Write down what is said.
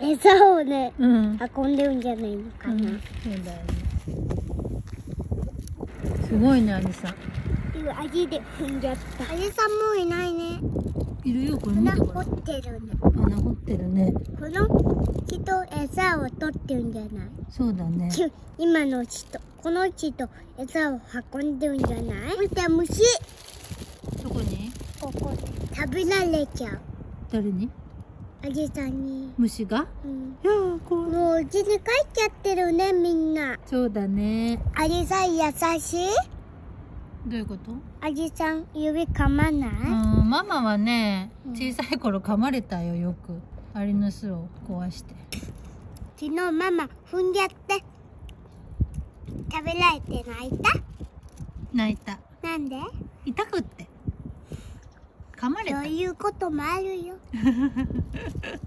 餌をね、うん。運んでるんじゃないのかな。うん、そうだよね。すごいねアリさん。いう味で踏んじゃった。アリさんもういないね。いるよこれ見穴てこれ。掘ってるね。穴掘ってるね。この人餌を取ってるんじゃない？そうだね。き今の人、この人餌を運んでるんじゃない？見て虫。どこに？ここ食べられちゃう。誰に？アリさんに。虫が？うん。いやー怖い。もううちに帰っちゃってるね、みんな。そうだね。アリさん優しい？どういうこと？アリさん指噛まない、うんママはねうん。小さい頃噛まれたよよく。アリの巣を壊して。昨日ママ踏んじゃって。食べられて泣いた？泣いた。なんで？痛くって噛まれた。そういうこともあるよ